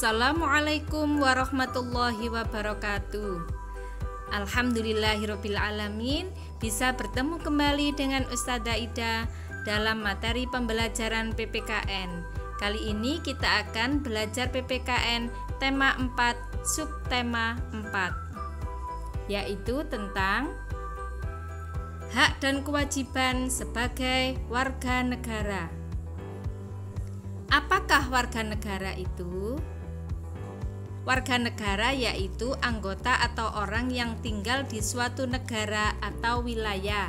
Assalamualaikum warahmatullahi wabarakatuh. Alhamdulillahirabbil alamin bisa bertemu kembali dengan Ustazah Ida dalam materi pembelajaran PPKN. Kali ini kita akan belajar PPKN tema 4 subtema 4 yaitu tentang hak dan kewajiban sebagai warga negara. Apakah warga negara itu? Warga negara yaitu anggota atau orang yang tinggal di suatu negara atau wilayah.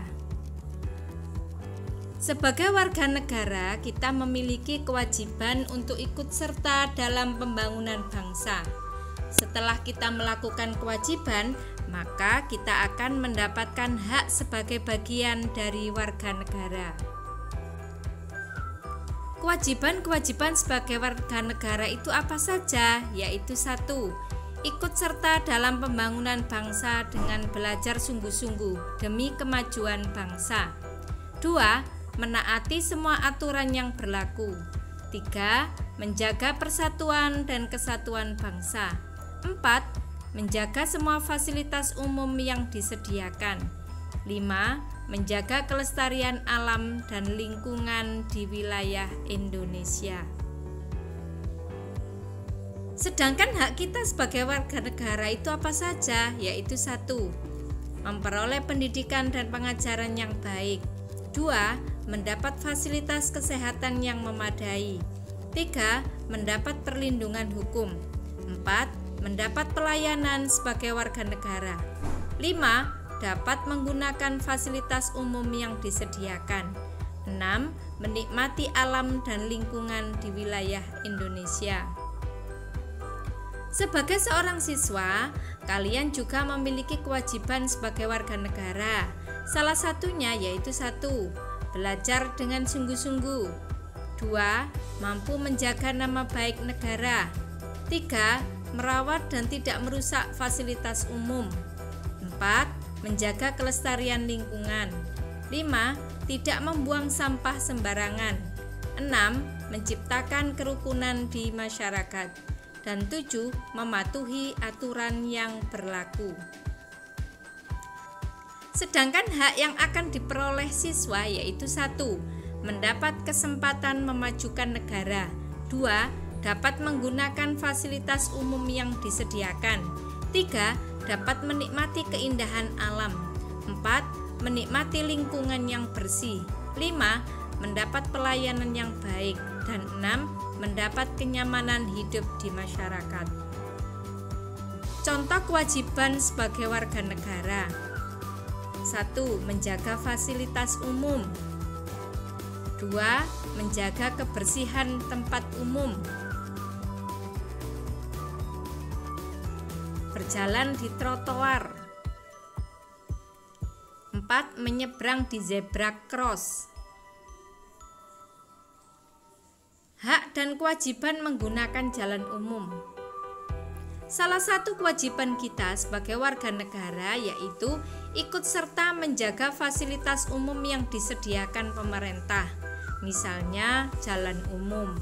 Sebagai warga negara, kita memiliki kewajiban untuk ikut serta dalam pembangunan bangsa. Setelah kita melakukan kewajiban, maka kita akan mendapatkan hak sebagai bagian dari warga negara. Kewajiban-kewajiban sebagai warga negara itu apa saja? Yaitu satu, ikut serta dalam pembangunan bangsa dengan belajar sungguh-sungguh demi kemajuan bangsa. Dua, menaati semua aturan yang berlaku. Tiga, menjaga persatuan dan kesatuan bangsa. Empat, menjaga semua fasilitas umum yang disediakan. Lima, menjaga kelestarian alam dan lingkungan di wilayah Indonesia. Sedangkan hak kita sebagai warga negara itu apa saja? Yaitu satu, memperoleh pendidikan dan pengajaran yang baik. Dua, mendapat fasilitas kesehatan yang memadai. Tiga, mendapat perlindungan hukum. Empat, mendapat pelayanan sebagai warga negara. Lima, dapat menggunakan fasilitas umum yang disediakan. 6. Menikmati alam dan lingkungan di wilayah Indonesia. Sebagai seorang siswa, kalian juga memiliki kewajiban sebagai warga negara. Salah satunya yaitu satu, belajar dengan sungguh-sungguh. Dua, mampu menjaga nama baik negara. Tiga, merawat dan tidak merusak fasilitas umum. Empat, menjaga kelestarian lingkungan. 5. Tidak membuang sampah sembarangan. 6. Menciptakan kerukunan di masyarakat. Dan 7. Mematuhi aturan yang berlaku. Sedangkan hak yang akan diperoleh siswa yaitu satu, mendapat kesempatan memajukan negara. Dua, dapat menggunakan fasilitas umum yang disediakan. Tiga, dapat menikmati keindahan alam. 4. Menikmati lingkungan yang bersih. 5. Mendapat pelayanan yang baik dan 6. Mendapat kenyamanan hidup di masyarakat. Contoh kewajiban sebagai warga negara. 1. Menjaga fasilitas umum. 2. Menjaga kebersihan tempat umum. Berjalan di trotoar. 4. Menyeberang di zebra cross. Hak dan kewajiban menggunakan jalan umum. Salah satu kewajiban kita sebagai warga negara yaitu ikut serta menjaga fasilitas umum yang disediakan pemerintah, misalnya jalan umum.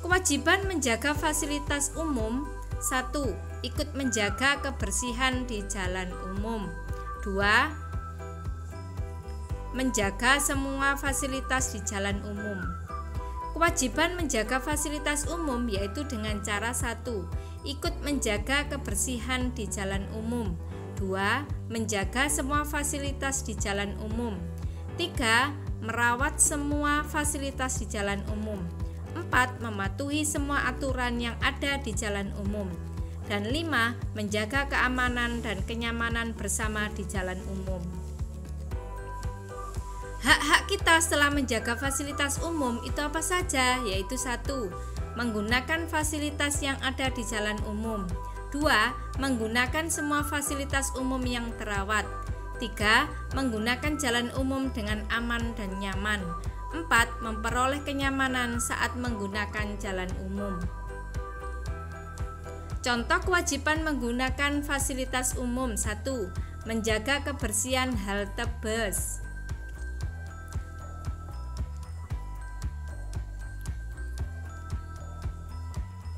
Kewajiban menjaga fasilitas umum 1. Ikut menjaga kebersihan di jalan umum. 2. Menjaga semua fasilitas di jalan umum. Kewajiban menjaga fasilitas umum yaitu dengan cara 1. Ikut menjaga kebersihan di jalan umum. 2. Menjaga semua fasilitas di jalan umum. 3. Merawat semua fasilitas di jalan umum. 4. Mematuhi semua aturan yang ada di jalan umum. Dan 5. Menjaga keamanan dan kenyamanan bersama di jalan umum. Hak-hak kita setelah menjaga fasilitas umum itu apa saja? Yaitu satu, menggunakan fasilitas yang ada di jalan umum. Dua, menggunakan semua fasilitas umum yang terawat. Tiga, menggunakan jalan umum dengan aman dan nyaman. 4. Memperoleh kenyamanan saat menggunakan jalan umum. Contoh kewajiban menggunakan fasilitas umum 1. Menjaga kebersihan halte bus.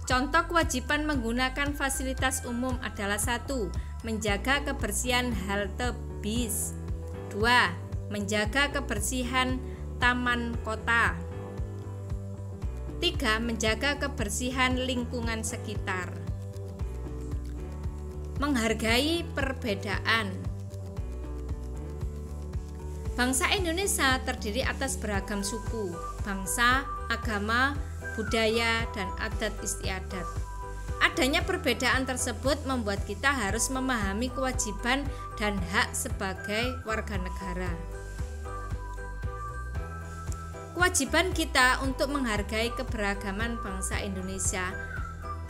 Contoh kewajiban menggunakan fasilitas umum adalah satu, menjaga kebersihan halte bis. Dua, menjaga kebersihan taman kota. Tiga, menjaga kebersihan lingkungan sekitar. Menghargai perbedaan. Bangsa Indonesia terdiri atas beragam suku, bangsa, agama, budaya, dan adat istiadat. Adanya perbedaan tersebut membuat kita harus memahami kewajiban dan hak sebagai warga negara. Kewajiban kita untuk menghargai keberagaman bangsa Indonesia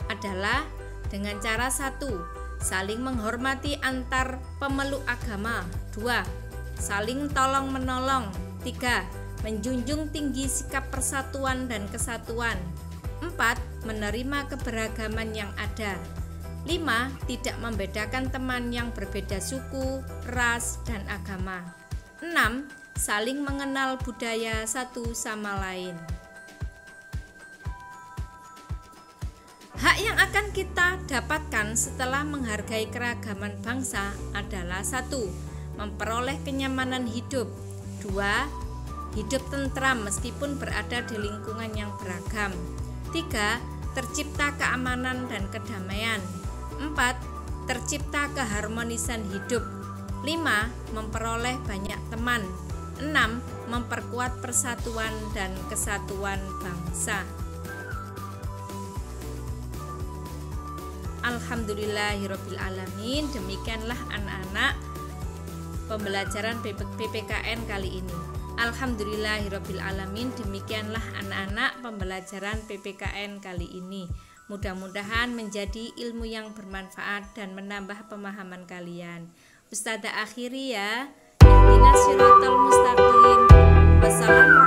adalah dengan cara satu, saling menghormati antar pemeluk agama. Dua, saling tolong menolong. Tiga, menjunjung tinggi sikap persatuan dan kesatuan. 4. Menerima keberagaman yang ada. 5. Tidak membedakan teman yang berbeda suku, ras, dan agama. 6. Saling mengenal budaya satu sama lain. Hak yang akan kita dapatkan setelah menghargai keragaman bangsa adalah satu, memperoleh kenyamanan hidup. Dua, hidup tentram meskipun berada di lingkungan yang beragam. 3. Tercipta keamanan dan kedamaian. 4. Tercipta keharmonisan hidup. 5. Memperoleh banyak teman. 6. Memperkuat persatuan dan kesatuan bangsa. Alhamdulillahirobbilalamin. Demikianlah anak-anak pembelajaran PPKN kali ini. Alhamdulillahirobbilalamin. Demikianlah anak-anak pembelajaran PPKN kali ini. Mudah-mudahan menjadi ilmu yang bermanfaat dan menambah pemahaman kalian. Ustazah akhiri ya. Ihdinas siratal mustaqim. Wassalamu